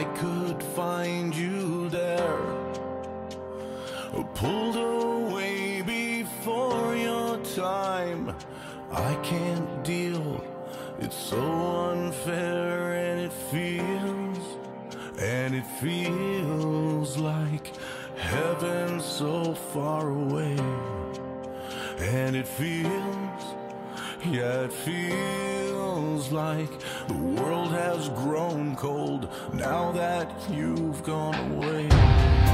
I could find you there. Pulled away before your time. I can't deal, it's so unfair And it feels, and it feels like Heaven so far away. And it feels, yeah it feels like the world has grown cold now that you've gone away.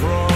From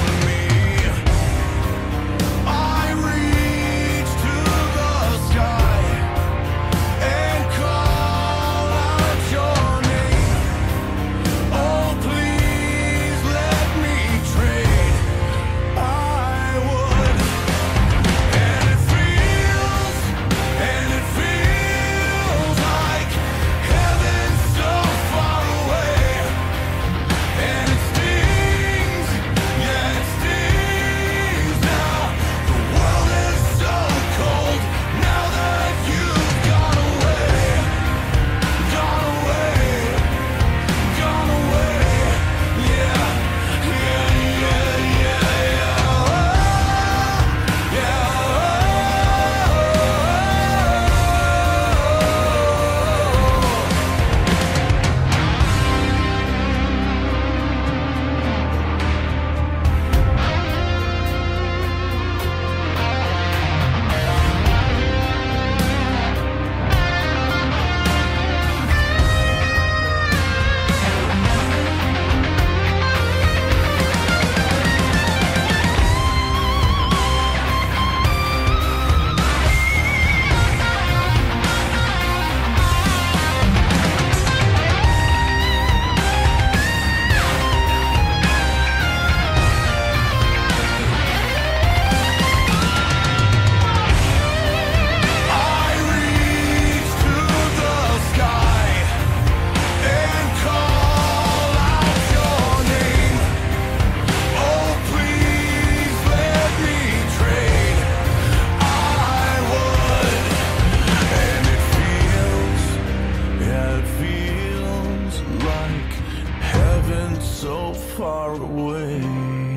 so far away.